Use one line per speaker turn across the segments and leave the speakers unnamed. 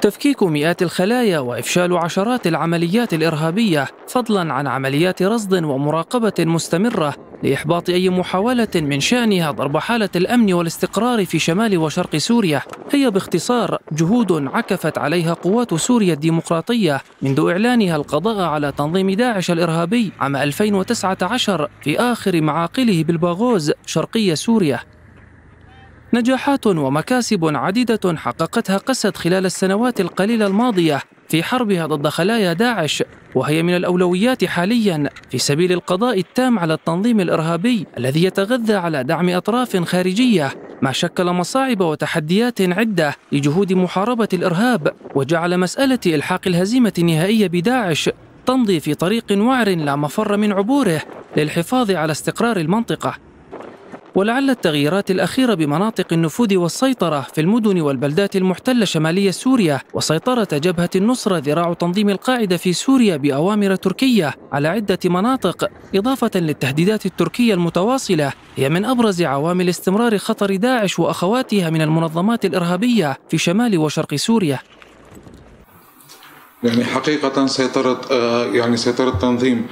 تفكيك مئات الخلايا وإفشال عشرات العمليات الإرهابية فضلا عن عمليات رصد ومراقبة مستمرة لإحباط أي محاولة من شأنها ضرب حالة الأمن والاستقرار في شمال وشرق سوريا. هي باختصار جهود عكفت عليها قوات سوريا الديمقراطية منذ إعلانها القضاء على تنظيم داعش الإرهابي عام 2019 في آخر معاقله بالباغوز شرقي سوريا. نجاحات ومكاسب عديدة حققتها قسد خلال السنوات القليلة الماضية في حربها ضد خلايا داعش وهي من الأولويات حاليا في سبيل القضاء التام على التنظيم الإرهابي الذي يتغذى على دعم أطراف خارجية ما شكل مصاعب وتحديات عدة لجهود محاربة الإرهاب وجعل مسألة إلحاق الهزيمة النهائية بداعش تمضي في طريق وعر لا مفر من عبوره للحفاظ على استقرار المنطقة. ولعل التغييرات الأخيرة بمناطق النفوذ والسيطرة في المدن والبلدات المحتلة شمالية سوريا وسيطرة جبهة النصرة ذراع تنظيم القاعدة في سوريا بأوامر تركية على عدة مناطق إضافة للتهديدات التركية المتواصلة هي من أبرز عوامل استمرار خطر داعش وأخواتها من المنظمات الإرهابية في شمال وشرق سوريا.
يعني حقيقة سيطرة يعني سيطرة تنظيم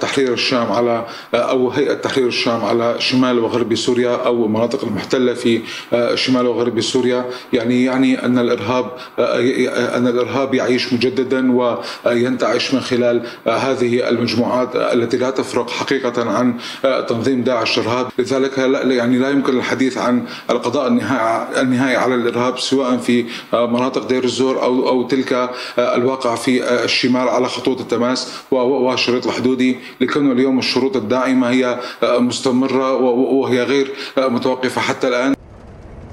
تحرير الشام على أو هيئة تحرير الشام على شمال وغرب سوريا أو المناطق المحتلة في شمال وغرب سوريا. يعني يعني أن الإرهاب أن الإرهاب يعيش مجددا وينتعش من خلال هذه المجموعات التي لا تفرق حقيقة عن تنظيم داعش الإرهاب. لذلك يعني لا يمكن الحديث عن القضاء النهائي على الإرهاب سواء في مناطق دير الزور أو أو تلك الواقع في الشمال على خطوط التماس والشريط الحدودي لكون اليوم الشروط الداعمة هي مستمرة وهي غير متوقفة حتى الآن.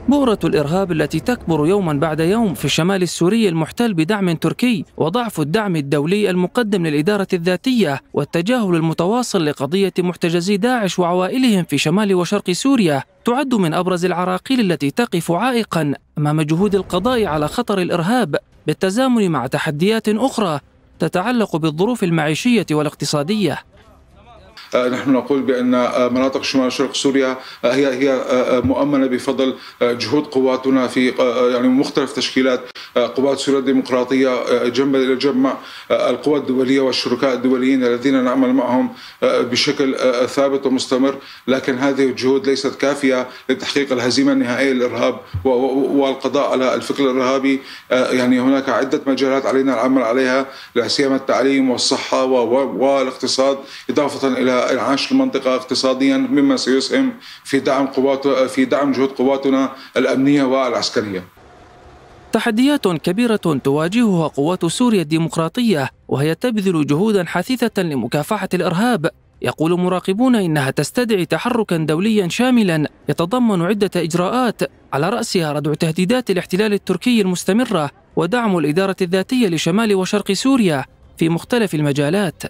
بؤرة الإرهاب التي تكبر يوما بعد يوم في الشمال السوري المحتل بدعم تركي وضعف الدعم الدولي المقدم للإدارة الذاتية والتجاهل المتواصل لقضية محتجزي داعش وعوائلهم في شمال وشرق سوريا تعد من أبرز العراقيل التي تقف عائقا أمام جهود القضاء على خطر الإرهاب. بالتزامن مع تحديات أخرى تتعلق بالظروف المعيشية والاقتصادية.
نحن نقول بأن مناطق شمال شرق سوريا هي هي مؤمنة بفضل جهود قواتنا في يعني مختلف تشكيلات قوات سوريا الديمقراطية جنبا إلى جنب مع القوى الدولية والشركاء الدوليين الذين نعمل معهم بشكل ثابت ومستمر لكن هذه الجهود ليست كافية لتحقيق الهزيمة النهائية للإرهاب والقضاء على الفكر الإرهابي. يعني هناك عدة مجالات علينا العمل عليها لا سيما التعليم والصحة والإقتصاد إضافة إلى انعاش المنطقة اقتصاديا مما سيسهم في دعم قوات في دعم جهود قواتنا الأمنية والعسكرية.
تحديات كبيرة تواجهها قوات سوريا الديمقراطية وهي تبذل جهودا حثيثة لمكافحة الإرهاب. يقول مراقبون إنها تستدعي تحركا دوليا شاملا يتضمن عدة إجراءات. على رأسها ردع تهديدات الاحتلال التركي المستمرة ودعم الإدارة الذاتية لشمال وشرق سوريا في مختلف المجالات.